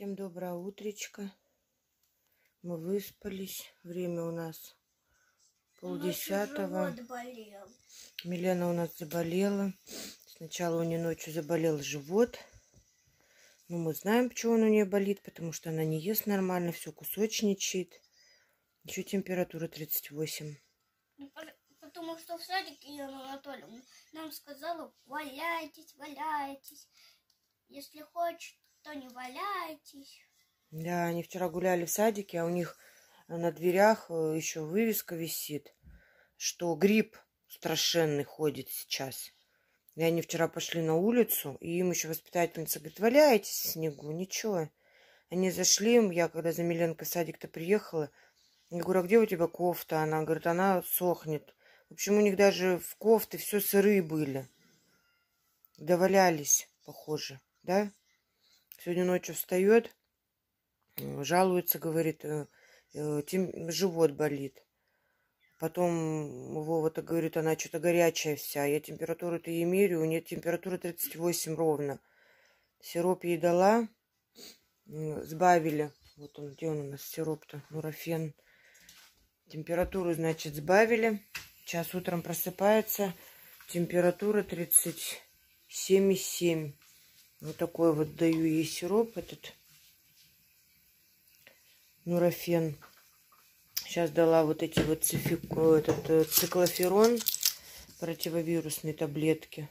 Всем доброе утречко. Мы выспались. Время у нас полдесятого. Милена у нас заболела. Сначала у нее ночью заболел живот. Ну, мы знаем, почему он у нее болит, потому что она не ест нормально, все кусочничает. Еще температура 38. Ну, Потому что в садике Елена Анатольевна нам сказала, валяйтесь, валяйтесь. Если хочет, то не валяйтесь. Да, они вчера гуляли в садике, а у них на дверях э, еще вывеска висит, что грипп страшенный ходит сейчас. И они вчера пошли на улицу, и им еще воспитательница говорит, валяйтесь в снегу, ничего. Они зашли, я когда за Миленкой в садик-то приехала, я говорю, а где у тебя кофта? Она говорит, она сохнет. В общем, у них даже в кофты все сырые были. Довалялись, похоже, да? Сегодня ночью встает, э, жалуется, говорит, э, э, тем- живот болит. Потом Вова-то говорит, она что-то горячая вся. Я температуру-то ей меряю, у нее температура 38 ровно. Сироп ей дала, сбавили. Вот он, где он у нас сироп-то? Нурофен. Температуру, значит, сбавили. Сейчас утром просыпается. Температура 37,7. Вот такой вот даю ей сироп этот. Нурофен. Сейчас дала вот эти вот цифико, этот э, циклоферон, противовирусные таблетки.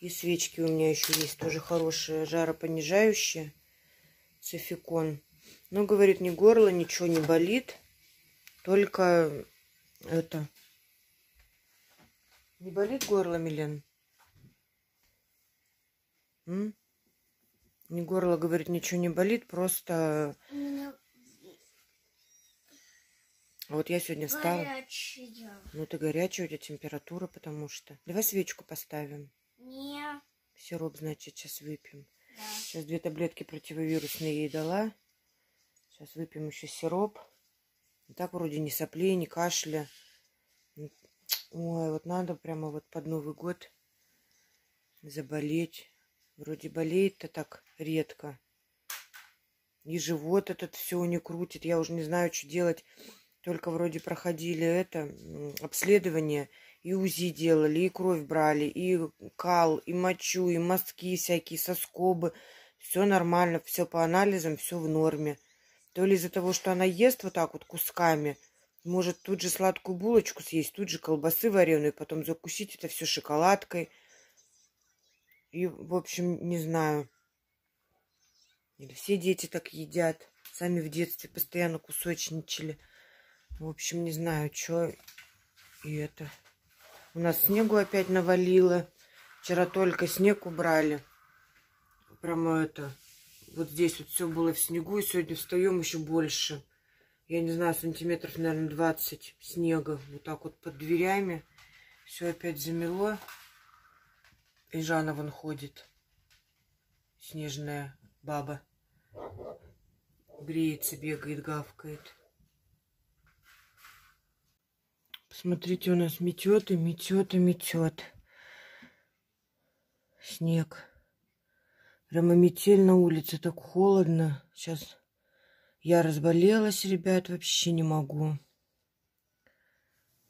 И свечки у меня еще есть, тоже хорошие, жаропонижающие. Цификон. Ну, говорит, ни горло, ничего не болит. Только это... Не болит горло, Милен? М? Не горло, говорит, ничего не болит, просто... Меня Вот я сегодня встала. горячая. Ну, ты горячая, у тебя температура, потому что... Давай свечку поставим. Не, Сироп, значит, сейчас выпьем. да. Сейчас две таблетки противовирусные ей дала. Сейчас выпьем еще сироп. И так вроде ни соплей, ни кашля. Ой, вот надо прямо вот под Новый год заболеть. Вроде болеет-то так редко. И живот этот все не крутит. Я уже не знаю, что делать. Только вроде проходили это обследование. И УЗИ делали, и кровь брали, и кал, и мочу, и мазки всякие, соскобы. Все нормально, все по анализам, все в норме. То ли из-за того, что она ест вот так вот кусками, может тут же сладкую булочку съесть, тут же колбасы вареную, потом закусить это все шоколадкой. И, в общем, не знаю. Или все дети так едят. Сами в детстве постоянно кусочничали. В общем, не знаю, что и это. У нас снегу опять навалило. Вчера только снег убрали. Прямо это. Вот здесь вот все было в снегу, и сегодня встаем еще больше. Я не знаю, сантиметров, наверное, 20 снега. Вот так вот под дверями. Все опять замело. И Жанна вон ходит. Снежная баба. Греется, бегает, гавкает. Посмотрите, у нас метет и метет и метет. Снег. Прямо метель на улице, так холодно. Сейчас я разболелась, ребят, вообще не могу.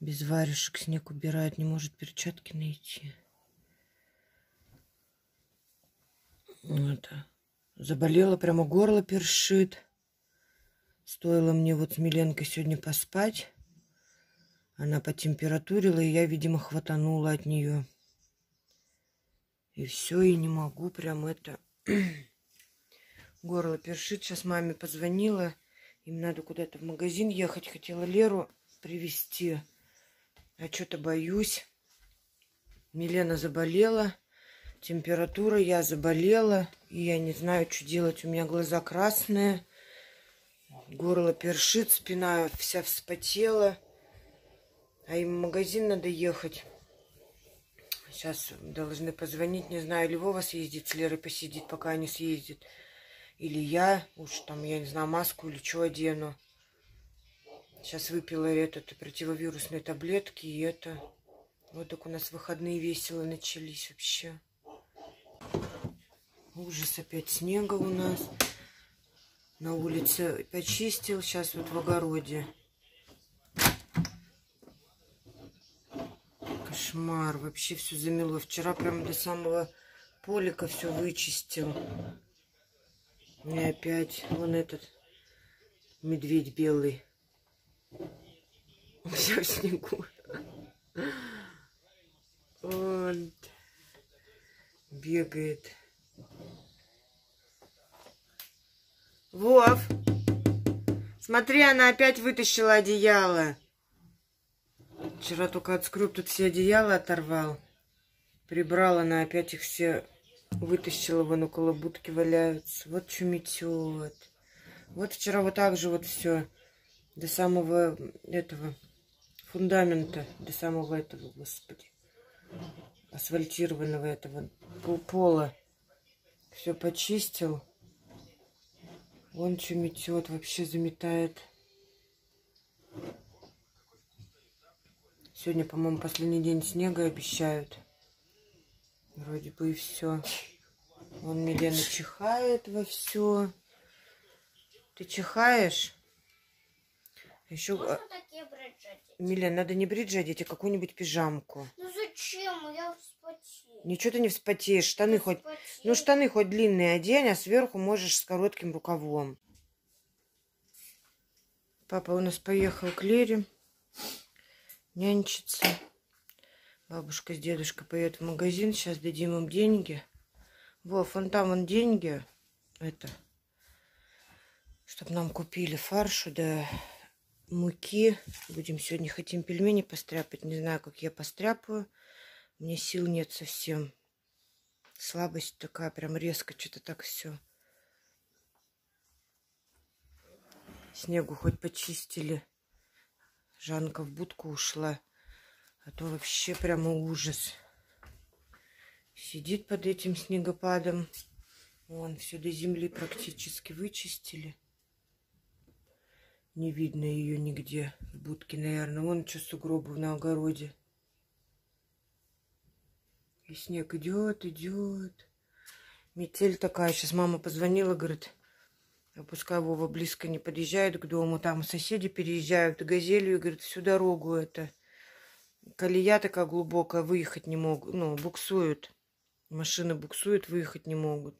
Без варежек снег убирает, не может перчатки найти. Вот. Заболела, прямо горло першит. Стоило мне вот с Миленкой сегодня поспать. Она потемпературила, и я, видимо, хватанула от нее. И все, и не могу прям это... Горло першит. Сейчас маме позвонила. Им надо куда-то в магазин ехать. Хотела Леру привезти. А что-то боюсь. Милена заболела. Температура, я заболела. И я не знаю, что делать. У меня глаза красные. Горло першит, спина вся вспотела. А им в магазин надо ехать. Сейчас должны позвонить, не знаю, или Вова съездит с Лерой посидит, пока они съездят. Или я, уж там, я не знаю, маску или что одену. Сейчас выпила этот противовирусные таблетки, и это... Вот так у нас выходные весело начались вообще. Ужас, опять снега у нас. На улице почистил, сейчас вот в огороде. Кошмар, вообще все замело. Вчера прям до самого полика все вычистил. И опять вон этот медведь белый. Все в снегу. Он бегает. Вов, смотри, она опять вытащила одеяло. Вчера только отскреб, тут все одеяла оторвал. Прибрал, она опять их все вытащила, вон около будки валяются. Вот что метет. Вот вчера вот так же вот все до самого этого фундамента, до самого этого, господи, асфальтированного этого пола. Все почистил. Вон что метет, вообще заметает. Сегодня, по-моему, последний день снега обещают. Вроде бы и все. Вон Милена чихает во все. Ты чихаешь? Еще... Можно такие бриджи Милен, надо не бриджи одеть, а какую-нибудь пижамку. Ну зачем? Я. Ничего ты не вспотеешь. Штаны хоть... Вспотею. Ну, штаны хоть длинные одень, а сверху можешь с коротким рукавом. Папа у нас поехал к Лере нянчиться. Бабушка с дедушкой поедут в магазин. Сейчас дадим им деньги. Вов, вон там вон деньги. Это. Чтобы нам купили фаршу, да муки. Будем сегодня хотим пельмени постряпать. Не знаю, как я постряпаю. Мне сил нет совсем. Слабость такая, прям резко что-то так все. Снегу хоть почистили. Жанка в будку ушла. А то вообще прямо ужас. Сидит под этим снегопадом. Вон, все до земли практически вычистили. Не видно ее нигде в будке, наверное. Вон что сугробы на огороде. И снег идет, идет. Метель такая. Сейчас мама позвонила, говорит, пускай Вова близко не подъезжает к дому. Там соседи переезжают газелью, говорит, всю дорогу это. Колея такая глубокая, выехать не могут. Ну, буксуют. Машины буксуют, выехать не могут.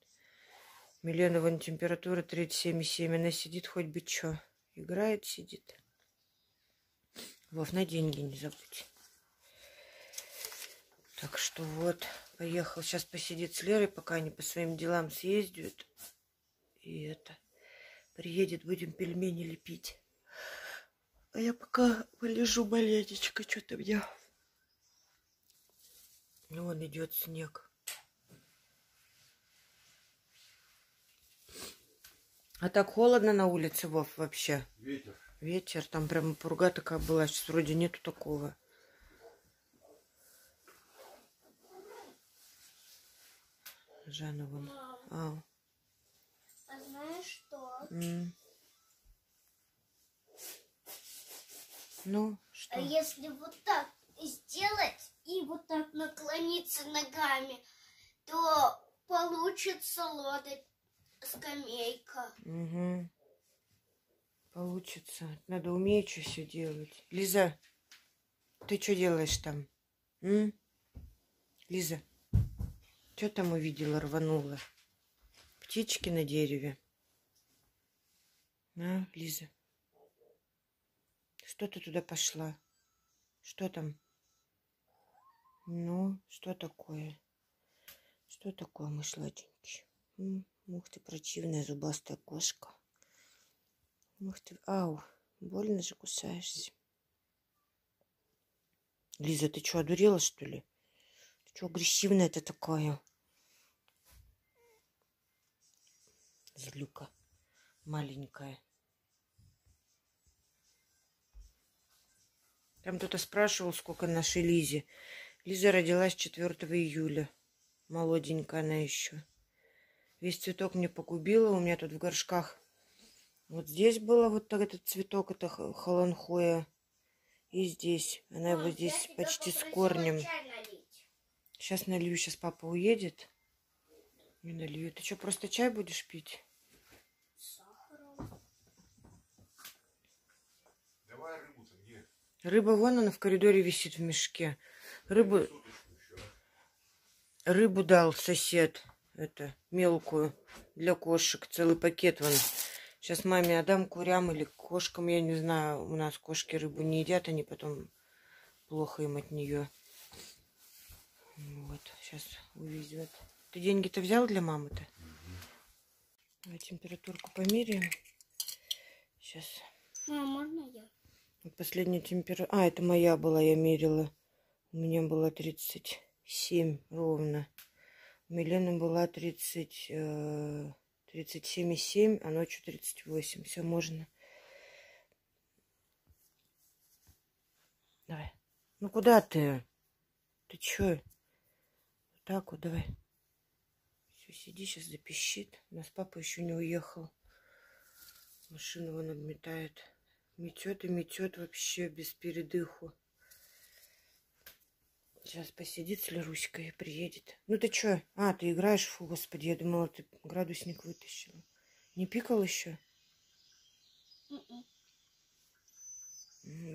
Милена, вон температура 37,7. Она сидит хоть бы что. Играет, сидит. Вов, на деньги не забудь. Так что вот, поехал. Сейчас посидит с Лерой, пока они по своим делам съездят. И это, приедет, будем пельмени лепить. А я пока полежу маленечко, что-то мне. Ну, вон идет снег. А так холодно на улице, Вов, вообще. Ветер. Ветер, там прямо пурга такая была. Сейчас вроде нету такого. Мам, А, а знаешь что? м. Ну, А что? если вот так сделать и вот так наклониться ногами, то получится лодочь скамейка. Угу. Получится. Надо уметь все делать. Лиза, ты что делаешь там? М? Лиза, что там увидела, рванула? Птички на дереве. А, Лиза? Что ты туда пошла? Что там? Ну, что такое? Что такое, мой сладенький? М? Ух ты, противная зубастая кошка. Ух ты, ау, больно же кусаешься. Лиза, ты что, одурела, что ли? Что, агрессивная ты такая? Злюка маленькая. Там кто-то спрашивал, сколько нашей Лизе. Лиза родилась 4 июля. Молоденькая она еще. Весь цветок мне погубила. У меня тут в горшках. Вот здесь было вот так этот цветок, это х- холанхоя. И здесь. Она его Мам, здесь почти с корнем. Сейчас налью, сейчас папа уедет. Не налью. Ты что, просто чай будешь пить? Рыба вон она в коридоре висит в мешке. Рыбу... Рыбу дал сосед. Это, мелкую. Для кошек. Целый пакет вон. Сейчас маме отдам курям или кошкам. Я не знаю, у нас кошки рыбу не едят. Они потом плохо им от нее. Вот. Сейчас увезет. Ты деньги-то взял для мамы-то? Угу. Температурку померяем. Сейчас. Мама, можно я? Последняя температура... А, это моя была, я мерила. У меня была 37 ровно. У Милены была 30... Э, 37,7, а ночью 38. Все, можно. Давай. Ну, куда ты? Ты чё? Так вот, давай. Все, сиди, сейчас запищит. У нас папа еще не уехал. Машину он обметает. Метет и метет вообще без передыху. Сейчас посидит с Леруськой и приедет. Ну ты чё? А, ты играешь? Фу, господи, я думала, ты градусник вытащила. Не пикал еще? М-м.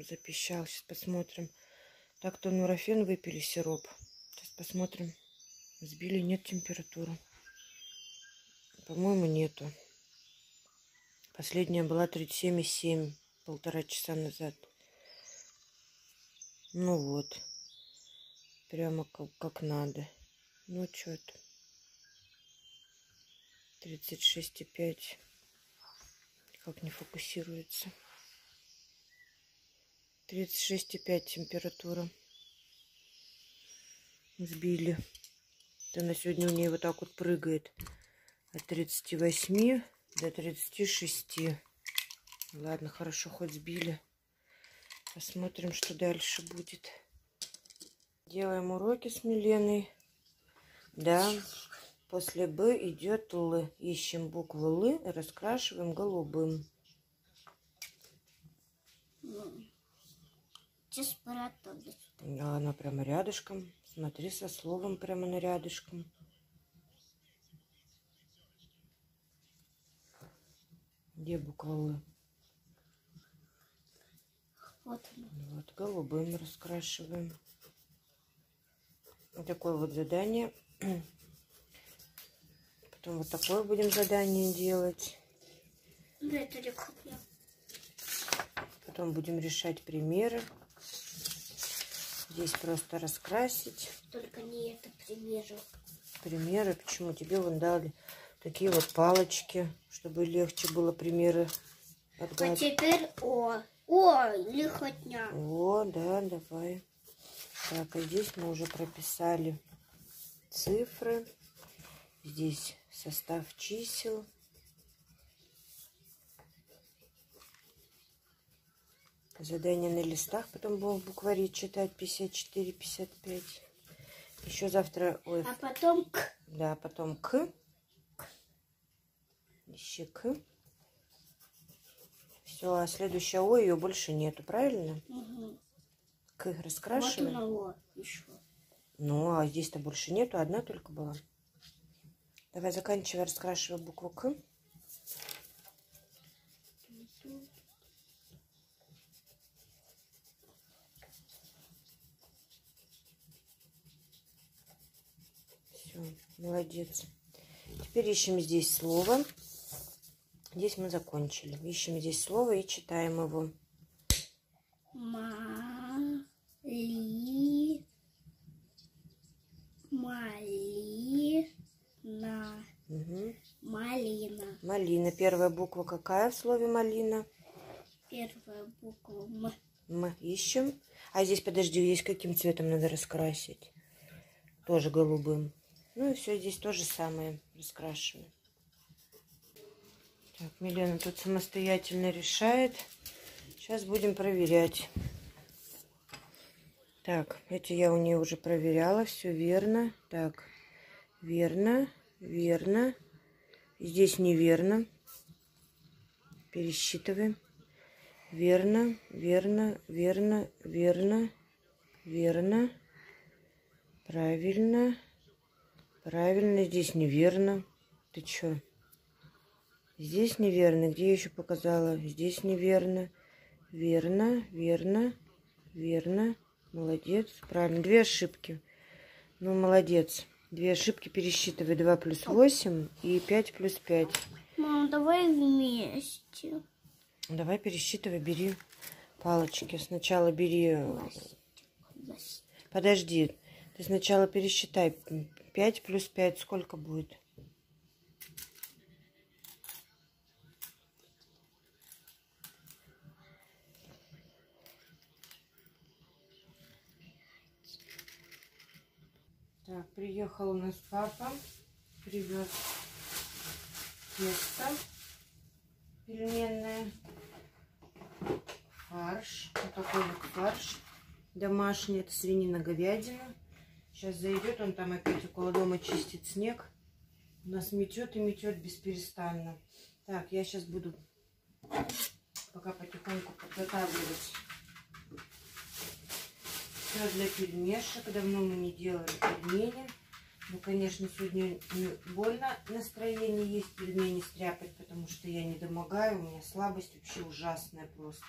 Запищал. Сейчас посмотрим. Так-то нурофен выпили сироп. Сейчас посмотрим. Сбили, нет температуры. По-моему, нету. Последняя была 37,7 полтора часа назад. Ну вот. Прямо как, как надо. Ну что это? 36,5. Как не фокусируется. 36,5 температура. Сбили. Это на сегодня у нее вот так вот прыгает. От 38 до 36. Ладно, хорошо, хоть сбили. Посмотрим, что дальше будет. Делаем уроки с Миленой. Да, после Б идет Л. Ищем букву Л и раскрашиваем голубым. Да, она прямо рядышком. Смотри, со словом прямо на рядышком. Где буква Л? Вот, вот голубым раскрашиваем. Вот такое вот задание. Потом вот такое будем задание делать. Потом будем решать примеры. Здесь просто раскрасить. Только не это примеры. Примеры? Почему? Тебе вон дали такие вот палочки, чтобы легче было примеры отгадать. А теперь О. О, лихотня. О, да, давай. Так, а здесь мы уже прописали цифры. Здесь состав чисел. Задание на листах, потом будем в букваре читать 54, 55. Еще завтра... Ой, а потом к. Да, потом к. Еще к. Все, а следующая О ее больше нету, правильно? Угу. К раскрашиваем. Вот О еще. Ну, а здесь-то больше нету, одна только была. Давай заканчивай, раскрашивай букву К. Все, молодец. Теперь ищем здесь слово. Здесь мы закончили. Ищем здесь слово и читаем его. Мали... Малина. Угу. Малина. Малина. Первая буква какая в слове малина? Первая буква М. М. Ищем. А здесь, подожди, здесь каким цветом надо раскрасить? Тоже голубым. Ну и все, здесь то же самое раскрашиваем. Так, Милена тут самостоятельно решает. Сейчас будем проверять. Так, эти я у нее уже проверяла. Все верно. Так, верно, верно. Здесь неверно. Пересчитываем. Верно, верно, верно, верно, верно. Правильно. Правильно, здесь неверно. Ты чё? Здесь неверно. Где я еще показала? Здесь неверно. Верно, верно, Верно. Молодец. Правильно. Две ошибки. Ну, молодец. Две ошибки пересчитывай. 2 плюс 8 и 5 плюс 5. Мам, давай вместе. Давай пересчитывай, бери палочки. Сначала бери... Подожди. Ты сначала пересчитай. 5 плюс 5 сколько будет? Так, приехал у нас папа, привез тесто пельменное, фарш, вот такой вот фарш домашний, это свинина, говядина. Сейчас зайдет, он там опять около дома чистит снег. У нас метет и метет бесперестанно. Так, я сейчас буду пока потихоньку подготавливать все для пельмешек. Давно мы не делали пельмени. Ну, конечно, сегодня больно настроение есть пельмени стряпать, потому что я не домогаю. У меня слабость вообще ужасная просто.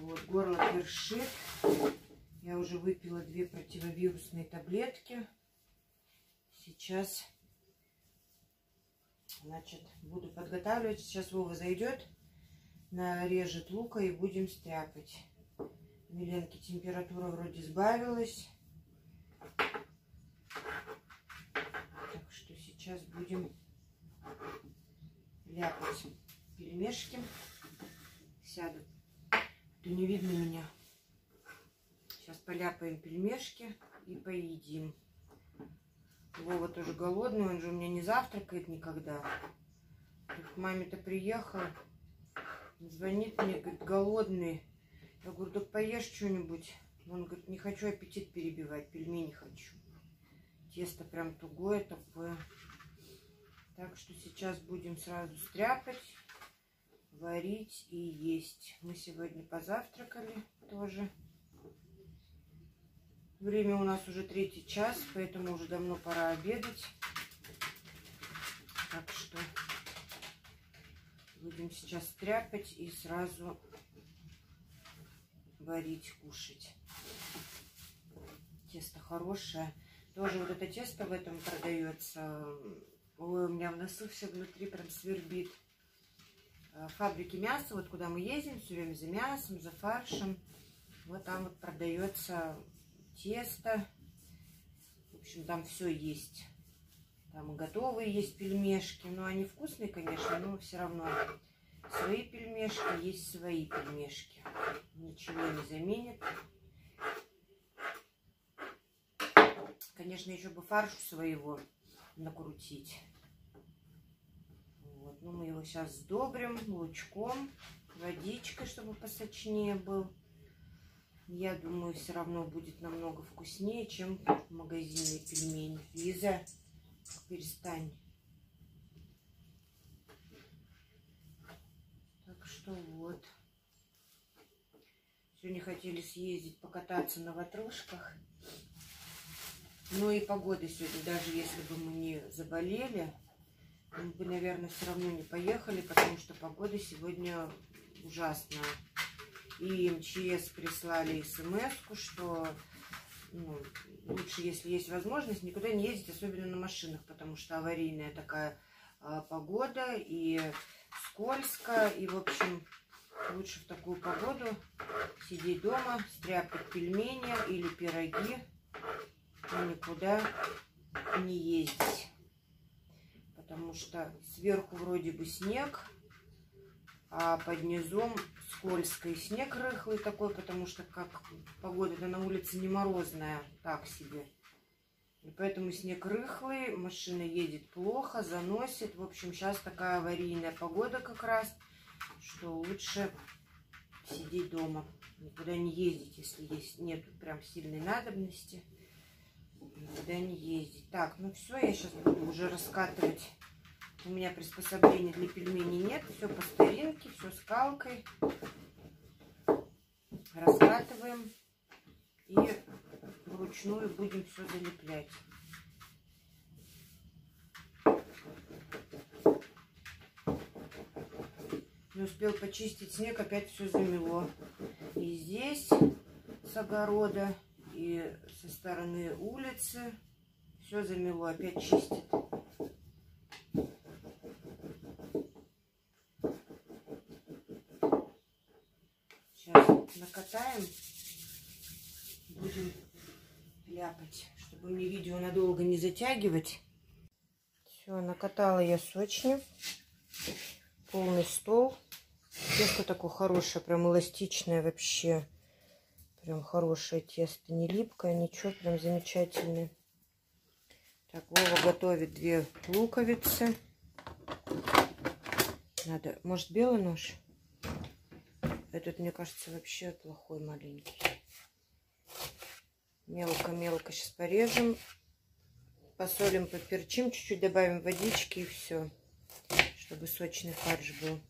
Вот, горло першит. Я уже выпила две противовирусные таблетки. Сейчас, значит, буду подготавливать. Сейчас Вова зайдет, нарежет лука и будем стряпать. Миленки температура вроде сбавилась. Так что сейчас будем ляпать пельмешки. Сяду. То не видно меня. Сейчас поляпаем пельмешки и поедим. Вова тоже голодный, он же у меня не завтракает никогда. Маме-то приехал, звонит мне, говорит, голодный. Я говорю, так поешь что-нибудь. Он говорит, не хочу аппетит перебивать, пельмени хочу. Тесто прям тугое такое. Так что сейчас будем сразу стряпать, варить и есть. Мы сегодня позавтракали тоже. Время у нас уже третий час, поэтому уже давно пора обедать. Так что будем сейчас стряпать и сразу варить, кушать. Тесто хорошее. Тоже вот это тесто в этом продается. Ой, у меня в носу все внутри прям свербит. Э, фабрики мяса, вот куда мы ездим, все время за мясом, за фаршем. Вот там вот продается тесто. В общем, там все есть. Там готовые есть пельмешки. Но они вкусные, конечно, но все равно свои пельмешки, есть свои пельмешки. Ничего не заменит. Конечно, еще бы фаршу своего накрутить. Вот. Ну, мы его сейчас сдобрим лучком, водичкой, чтобы посочнее был. Я думаю, все равно будет намного вкуснее, чем в магазине пельмени. Лиза, перестань. что вот. Сегодня хотели съездить покататься на ватрушках. Но и погода сегодня, даже если бы мы не заболели, мы бы, наверное, все равно не поехали, потому что погода сегодня ужасная. И МЧС прислали смс что ну, лучше, если есть возможность, никуда не ездить, особенно на машинах, потому что аварийная такая а, погода, и скользко. И, в общем, лучше в такую погоду сидеть дома, стряпать пельмени или пироги и никуда не ездить. Потому что сверху вроде бы снег, а под низом скользкий снег рыхлый такой, потому что как погода-то на улице не морозная, так себе. И поэтому снег рыхлый, машина едет плохо, заносит. В общем, сейчас такая аварийная погода как раз, что лучше сидеть дома. Никуда не ездить, если есть нет прям сильной надобности. Никуда не ездить. Так, ну все, я сейчас буду уже раскатывать. У меня приспособлений для пельменей нет. Все по старинке, все скалкой. Раскатываем. И вручную будем все залеплять. Не успел почистить снег, опять все замело. и здесь с огорода, и со стороны улицы. Все замело, опять чистит. Сейчас накатаем, будем ляпать, чтобы мне видео надолго не затягивать. Все, накатала я сочни. Полный стол. Тесто такое хорошее, прям эластичное вообще. Прям хорошее тесто, не липкое, ничего, прям замечательное. Так, Вова готовит две луковицы. Надо, может, белый нож? Этот, мне кажется, вообще плохой маленький. Мелко-мелко сейчас порежем. Посолим, поперчим, чуть-чуть добавим водички и все. Чтобы сочный фарш был.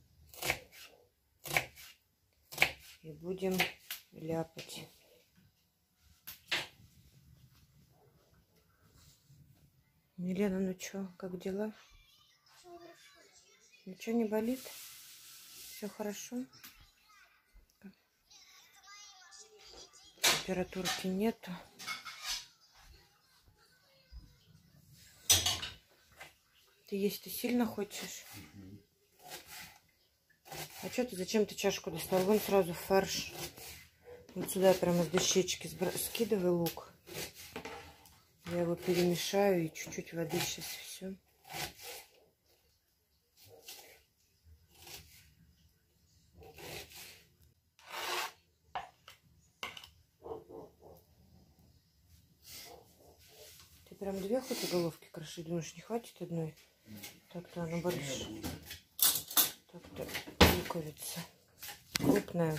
И будем ляпать. Милена, ну что, как дела? Ничего не болит? Все хорошо? Температурки нету. Ты есть ты сильно хочешь? А что ты, зачем ты чашку достал? Вон сразу фарш. Вот сюда прямо с дощечки скидывай лук. Я его перемешаю и чуть-чуть воды сейчас все. Прям две хоть головки кроши, думаешь, не хватит одной? Так-то она большая. Так-то луковица крупная.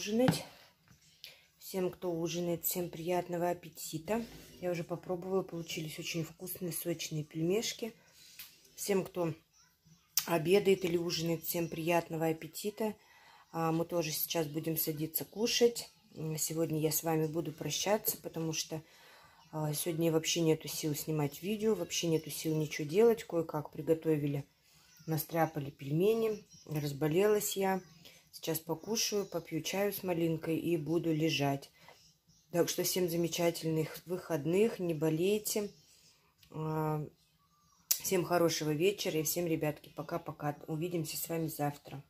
Ужинать. Всем, кто ужинает, всем приятного аппетита. Я уже попробовала, получились очень вкусные, сочные пельмешки. Всем, кто обедает или ужинает, всем приятного аппетита. А, мы тоже сейчас будем садиться кушать. Сегодня я с вами буду прощаться, потому что а, сегодня вообще нету сил снимать видео, вообще нету сил ничего делать. Кое-как приготовили, настряпали пельмени, разболелась я. Сейчас покушаю, попью чаю с малинкой и буду лежать. Так что всем замечательных выходных, не болейте. А, всем хорошего вечера и всем, ребятки, пока-пока. Увидимся с вами завтра.